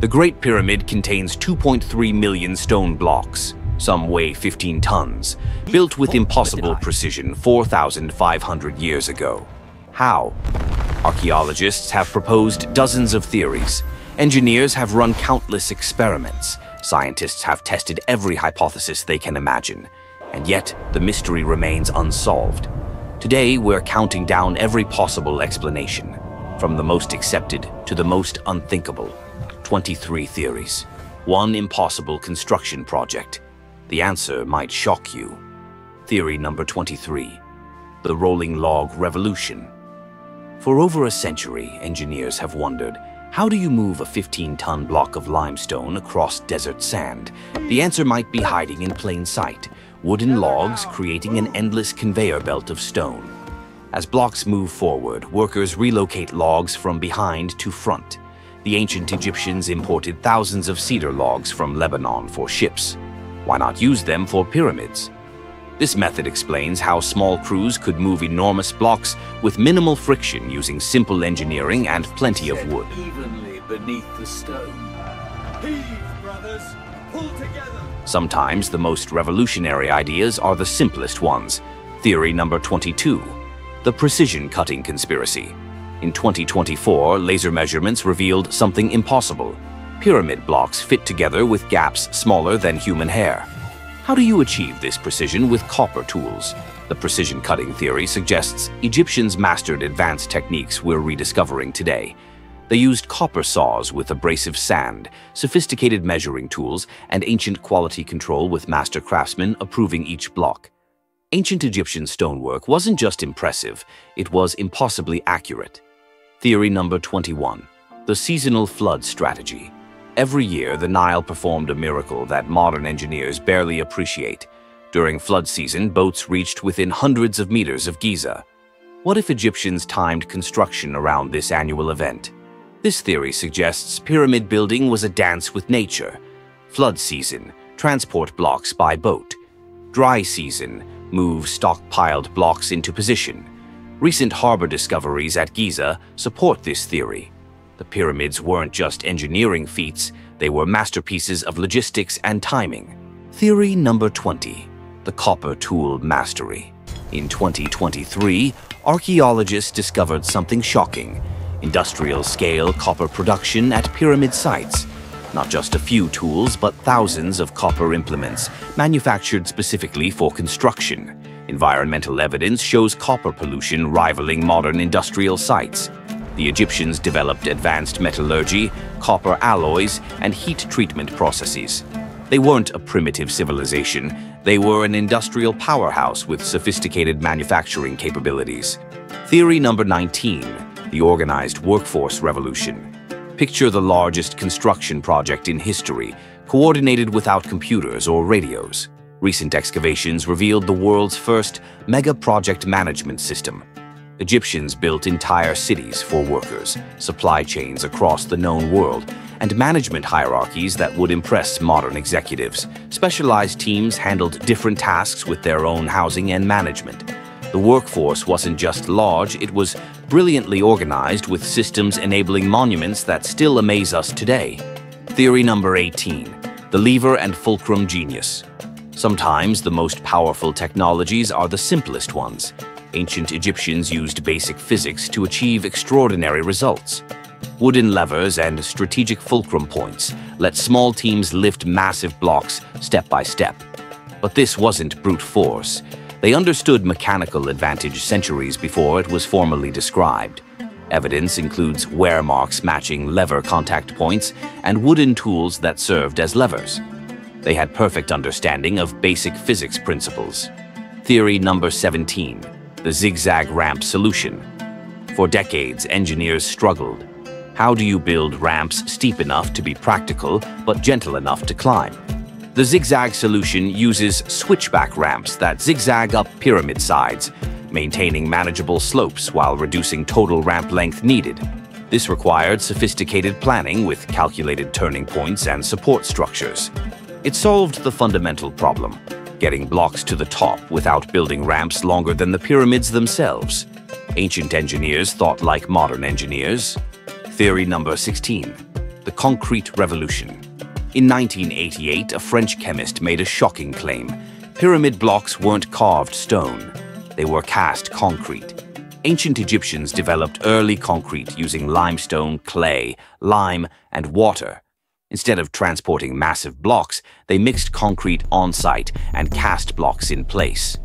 The Great Pyramid contains 2.3 million stone blocks, some weigh 15 tons, built with impossible precision 4,500 years ago. How? Archaeologists have proposed dozens of theories. Engineers have run countless experiments. Scientists have tested every hypothesis they can imagine. And yet, the mystery remains unsolved. Today, we're counting down every possible explanation, from the most accepted to the most unthinkable. 23 theories. One impossible construction project. The answer might shock you. Theory number 23. The Rolling Log Revolution. For over a century, engineers have wondered, how do you move a 15-ton block of limestone across desert sand? The answer might be hiding in plain sight, wooden logs creating an endless conveyor belt of stone. As blocks move forward, workers relocate logs from behind to front. The ancient Egyptians imported thousands of cedar logs from Lebanon for ships. Why not use them for pyramids? This method explains how small crews could move enormous blocks with minimal friction using simple engineering and plenty of wood. evenly beneath the stone. Heave, brothers! Pull together! Sometimes the most revolutionary ideas are the simplest ones. Theory number 22 The Precision Cutting Conspiracy. In 2024, laser measurements revealed something impossible. Pyramid blocks fit together with gaps smaller than human hair. How do you achieve this precision with copper tools? The precision cutting theory suggests Egyptians mastered advanced techniques we're rediscovering today. They used copper saws with abrasive sand, sophisticated measuring tools, and ancient quality control with master craftsmen approving each block. Ancient Egyptian stonework wasn't just impressive, it was impossibly accurate. Theory number 21. The Seasonal Flood Strategy. Every year, the Nile performed a miracle that modern engineers barely appreciate. During flood season, boats reached within hundreds of meters of Giza. What if Egyptians timed construction around this annual event? This theory suggests pyramid building was a dance with nature. Flood season, transport blocks by boat. Dry season, move stockpiled blocks into position. Recent harbor discoveries at Giza support this theory. The pyramids weren't just engineering feats, they were masterpieces of logistics and timing. Theory number 20 The Copper Tool Mastery. In 2023, archaeologists discovered something shocking industrial scale copper production at pyramid sites. Not just a few tools, but thousands of copper implements manufactured specifically for construction. Environmental evidence shows copper pollution rivaling modern industrial sites. The Egyptians developed advanced metallurgy, copper alloys, and heat treatment processes. They weren't a primitive civilization, they were an industrial powerhouse with sophisticated manufacturing capabilities. Theory number 19 The Organized Workforce Revolution. Picture the largest construction project in history, coordinated without computers or radios. Recent excavations revealed the world's first mega project management system, Egyptians built entire cities for workers, supply chains across the known world, and management hierarchies that would impress modern executives. Specialized teams handled different tasks with their own housing and management. The workforce wasn't just large, it was brilliantly organized with systems enabling monuments that still amaze us today. Theory number 18 The Lever and Fulcrum Genius. Sometimes the most powerful technologies are the simplest ones. Ancient Egyptians used basic physics to achieve extraordinary results. Wooden levers and strategic fulcrum points let small teams lift massive blocks step by step. But this wasn't brute force. They understood mechanical advantage centuries before it was formally described. Evidence includes wear marks matching lever contact points and wooden tools that served as levers. They had perfect understanding of basic physics principles. Theory number 17 the zigzag ramp solution. For decades, engineers struggled. How do you build ramps steep enough to be practical but gentle enough to climb? The zigzag solution uses switchback ramps that zigzag up pyramid sides, maintaining manageable slopes while reducing total ramp length needed. This required sophisticated planning with calculated turning points and support structures. It solved the fundamental problem, getting blocks to the top without building ramps longer than the pyramids themselves. Ancient engineers thought like modern engineers. Theory number 16. the concrete revolution. In 1988, a French chemist made a shocking claim. Pyramid blocks weren't carved stone, they were cast concrete. Ancient Egyptians developed early concrete using limestone, clay, lime, and water. Instead of transporting massive blocks, they mixed concrete on-site and cast blocks in place.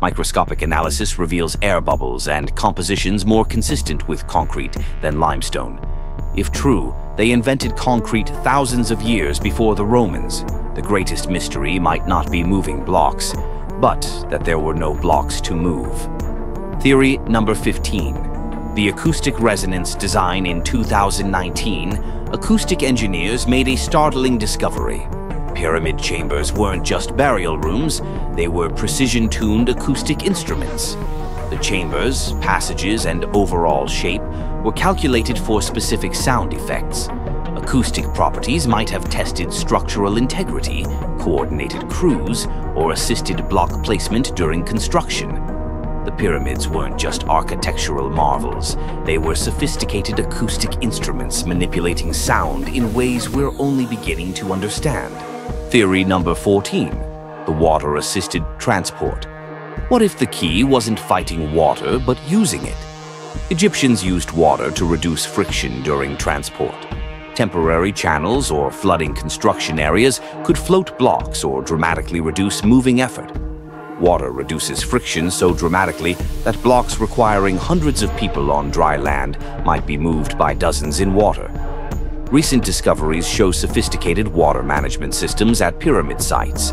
Microscopic analysis reveals air bubbles and compositions more consistent with concrete than limestone. If true, they invented concrete thousands of years before the Romans. The greatest mystery might not be moving blocks, but that there were no blocks to move. Theory number 15. The acoustic resonance design in 2019, acoustic engineers made a startling discovery. Pyramid chambers weren't just burial rooms, they were precision-tuned acoustic instruments. The chambers, passages, and overall shape were calculated for specific sound effects. Acoustic properties might have tested structural integrity, coordinated crews, or assisted block placement during construction. Pyramids weren't just architectural marvels, they were sophisticated acoustic instruments manipulating sound in ways we're only beginning to understand. Theory number 14 the water assisted transport. What if the key wasn't fighting water but using it? Egyptians used water to reduce friction during transport. Temporary channels or flooding construction areas could float blocks or dramatically reduce moving effort. Water reduces friction so dramatically that blocks requiring hundreds of people on dry land might be moved by dozens in water. Recent discoveries show sophisticated water management systems at pyramid sites.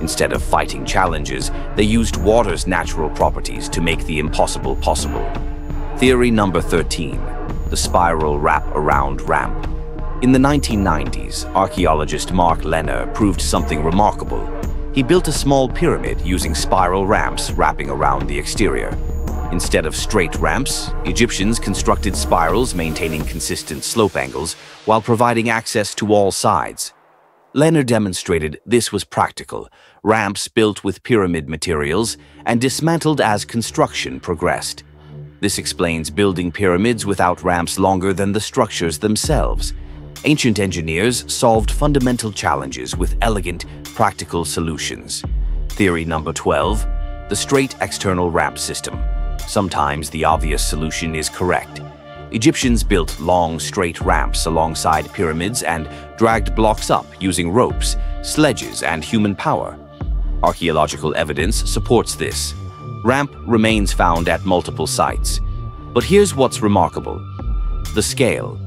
Instead of fighting challenges, they used water's natural properties to make the impossible possible. Theory number 13, the spiral wrap-around ramp. In the 1990s, archaeologist Mark Lehner proved something remarkable. He built a small pyramid using spiral ramps wrapping around the exterior. Instead of straight ramps, Egyptians constructed spirals maintaining consistent slope angles while providing access to all sides. Lehner demonstrated this was practical, ramps built with pyramid materials and dismantled as construction progressed. This explains building pyramids without ramps longer than the structures themselves. Ancient engineers solved fundamental challenges with elegant, practical solutions. Theory number 12, the straight external ramp system. Sometimes the obvious solution is correct. Egyptians built long, straight ramps alongside pyramids and dragged blocks up using ropes, sledges, and human power. Archaeological evidence supports this. Ramp remains found at multiple sites. But here's what's remarkable. The scale.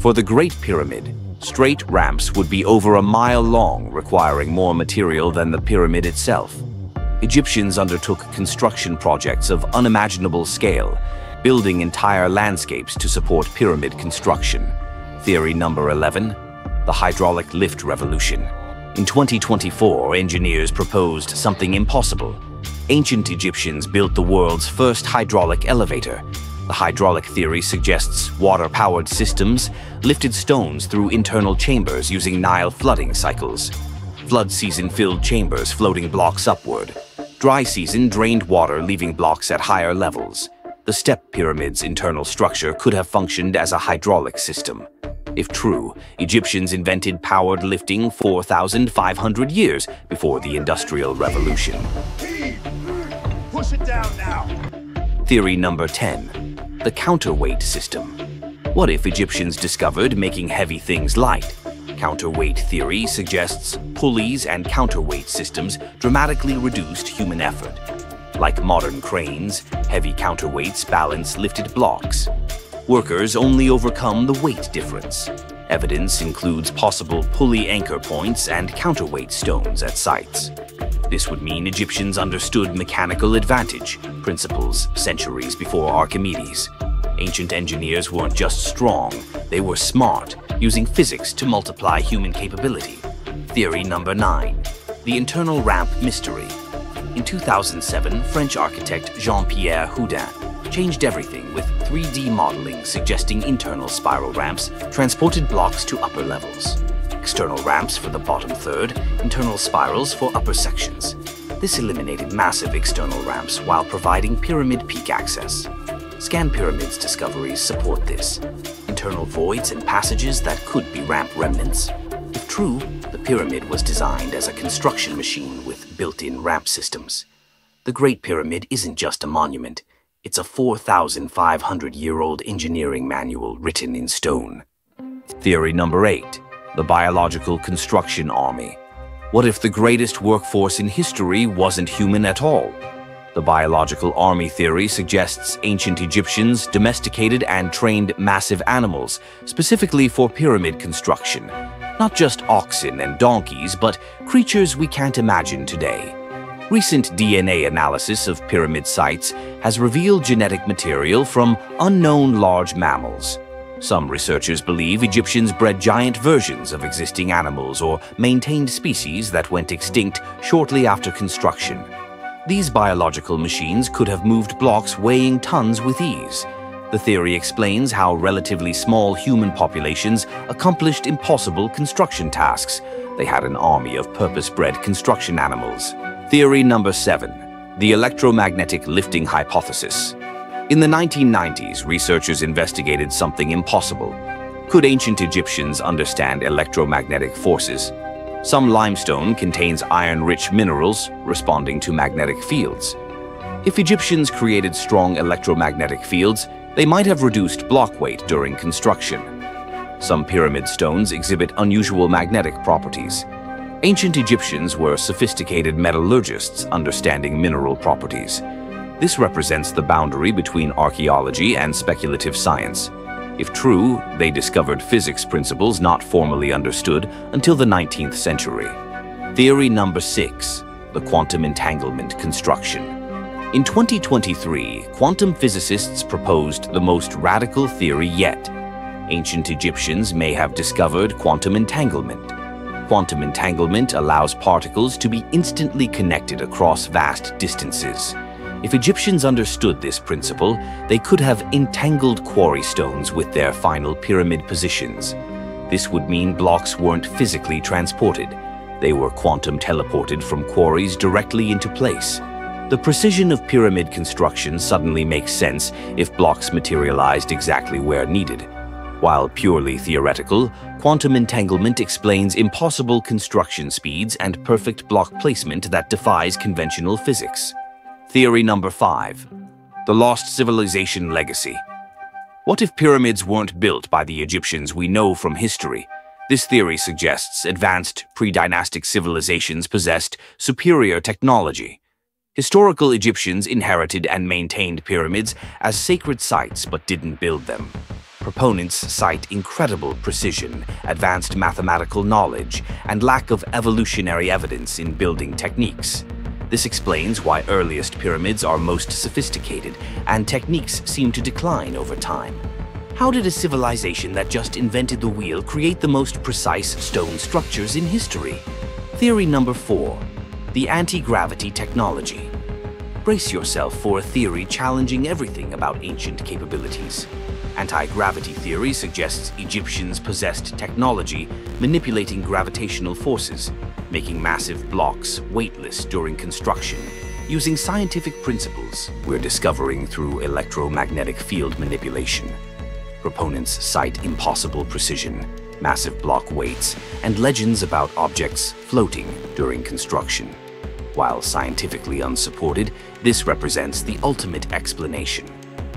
For the Great Pyramid, straight ramps would be over a mile long, requiring more material than the pyramid itself. Egyptians undertook construction projects of unimaginable scale, building entire landscapes to support pyramid construction. Theory number 11, the hydraulic lift revolution. In 2024, engineers proposed something impossible. Ancient Egyptians built the world's first hydraulic elevator. The hydraulic theory suggests water-powered systems lifted stones through internal chambers using Nile flooding cycles. Flood season filled chambers floating blocks upward. Dry season drained water leaving blocks at higher levels. The step pyramid's internal structure could have functioned as a hydraulic system. If true, Egyptians invented powered lifting 4,500 years before the Industrial Revolution. Push it down now! Theory number 10. The counterweight system. What if Egyptians discovered making heavy things light? Counterweight theory suggests pulleys and counterweight systems dramatically reduced human effort. Like modern cranes, heavy counterweights balance lifted blocks. Workers only overcome the weight difference. Evidence includes possible pulley anchor points and counterweight stones at sites. This would mean Egyptians understood mechanical advantage, principles centuries before Archimedes. Ancient engineers weren't just strong, they were smart, using physics to multiply human capability. Theory number 9. The internal ramp mystery. In 2007, French architect Jean-Pierre Houdin changed everything with 3D modeling suggesting internal spiral ramps transported blocks to upper levels. External ramps for the bottom third, internal spirals for upper sections. This eliminated massive external ramps while providing pyramid peak access. Scan Pyramid's discoveries support this internal voids and passages that could be ramp remnants. If true, the pyramid was designed as a construction machine with built-in ramp systems. The Great Pyramid isn't just a monument, it's a 4,500-year-old engineering manual written in stone. Theory number 8. The Biological Construction Army. What if the greatest workforce in history wasn't human at all? The biological army theory suggests ancient Egyptians domesticated and trained massive animals, specifically for pyramid construction. Not just oxen and donkeys, but creatures we can't imagine today. Recent DNA analysis of pyramid sites has revealed genetic material from unknown large mammals. Some researchers believe Egyptians bred giant versions of existing animals or maintained species that went extinct shortly after construction. These biological machines could have moved blocks weighing tons with ease. The theory explains how relatively small human populations accomplished impossible construction tasks. They had an army of purpose-bred construction animals. Theory number seven, the electromagnetic lifting hypothesis. In the 1990s, researchers investigated something impossible. Could ancient Egyptians understand electromagnetic forces? Some limestone contains iron-rich minerals responding to magnetic fields. If Egyptians created strong electromagnetic fields, they might have reduced block weight during construction. Some pyramid stones exhibit unusual magnetic properties. Ancient Egyptians were sophisticated metallurgists understanding mineral properties. This represents the boundary between archaeology and speculative science. If true, they discovered physics principles not formally understood until the 19th century. Theory number six, the quantum entanglement construction. In 2023, quantum physicists proposed the most radical theory yet. Ancient Egyptians may have discovered quantum entanglement. Quantum entanglement allows particles to be instantly connected across vast distances. If Egyptians understood this principle, they could have entangled quarry stones with their final pyramid positions. This would mean blocks weren't physically transported. They were quantum teleported from quarries directly into place. The precision of pyramid construction suddenly makes sense if blocks materialized exactly where needed. While purely theoretical, quantum entanglement explains impossible construction speeds and perfect block placement that defies conventional physics. Theory number five, the lost civilization legacy. What if pyramids weren't built by the Egyptians we know from history? This theory suggests advanced pre-dynastic civilizations possessed superior technology. Historical Egyptians inherited and maintained pyramids as sacred sites but didn't build them. Proponents cite incredible precision, advanced mathematical knowledge, and lack of evolutionary evidence in building techniques. This explains why earliest pyramids are most sophisticated, and techniques seem to decline over time. How did a civilization that just invented the wheel create the most precise stone structures in history? Theory number four, the anti-gravity technology. Brace yourself for a theory challenging everything about ancient capabilities. Anti-gravity theory suggests Egyptians possessed technology manipulating gravitational forces, making massive blocks weightless during construction. Using scientific principles we're discovering through electromagnetic field manipulation. Proponents cite impossible precision, massive block weights, and legends about objects floating during construction. While scientifically unsupported, this represents the ultimate explanation.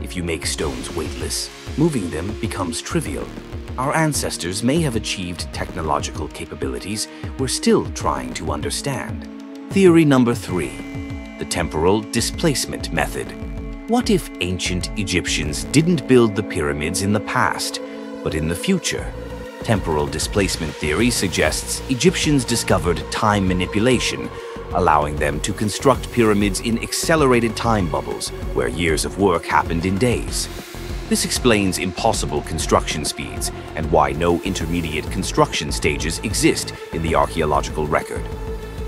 If you make stones weightless, moving them becomes trivial. Our ancestors may have achieved technological capabilities we're still trying to understand. Theory number three, the temporal displacement method. What if ancient Egyptians didn't build the pyramids in the past, but in the future? Temporal displacement theory suggests Egyptians discovered time manipulation allowing them to construct pyramids in accelerated time bubbles where years of work happened in days. This explains impossible construction speeds and why no intermediate construction stages exist in the archaeological record.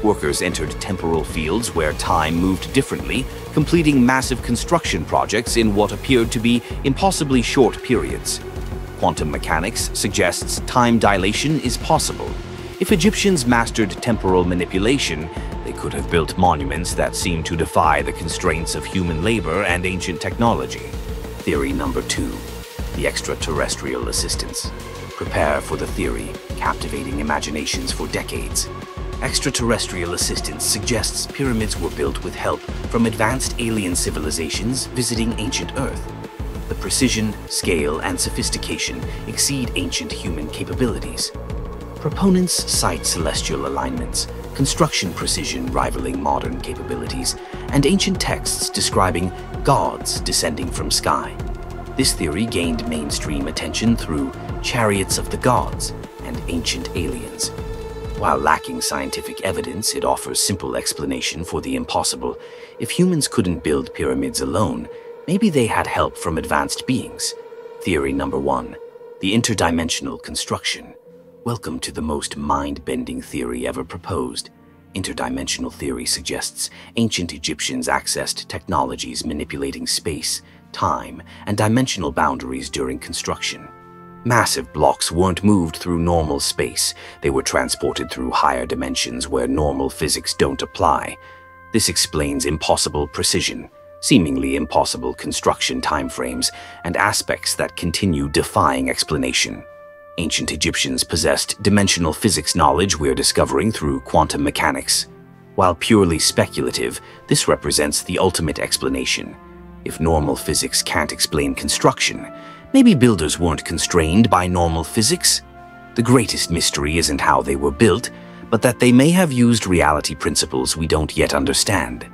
Workers entered temporal fields where time moved differently, completing massive construction projects in what appeared to be impossibly short periods. Quantum mechanics suggests time dilation is possible. If Egyptians mastered temporal manipulation, they could have built monuments that seem to defy the constraints of human labor and ancient technology. Theory number two, the extraterrestrial assistance. Prepare for the theory, captivating imaginations for decades. Extraterrestrial assistance suggests pyramids were built with help from advanced alien civilizations visiting ancient Earth. The precision, scale, and sophistication exceed ancient human capabilities. Proponents cite celestial alignments, construction precision rivaling modern capabilities, and ancient texts describing gods descending from sky. This theory gained mainstream attention through Chariots of the Gods and Ancient Aliens. While lacking scientific evidence, it offers simple explanation for the impossible. If humans couldn't build pyramids alone, maybe they had help from advanced beings. Theory number one, the interdimensional construction. Welcome to the most mind-bending theory ever proposed. Interdimensional theory suggests ancient Egyptians accessed technologies manipulating space, time, and dimensional boundaries during construction. Massive blocks weren't moved through normal space, they were transported through higher dimensions where normal physics don't apply. This explains impossible precision, seemingly impossible construction timeframes, and aspects that continue defying explanation. Ancient Egyptians possessed dimensional physics knowledge we're discovering through quantum mechanics. While purely speculative, this represents the ultimate explanation. If normal physics can't explain construction, maybe builders weren't constrained by normal physics. The greatest mystery isn't how they were built, but that they may have used reality principles we don't yet understand.